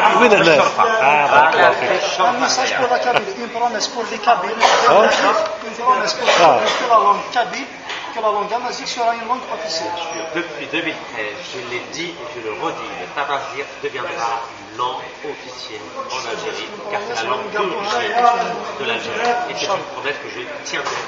Kabyles. وين الناس؟ Un message pour la Kabylie, une promesse pour les Kabyles, une promesse pour que la langue Kabyle, que la langue amazique sera une langue officielle. Depuis 2013, je l'ai dit et je le redis, le tabazir deviendra une langue officielle en Algérie, car c'est la langue d'origine de l'Algérie. Et c'est une promesse que je tiendrai.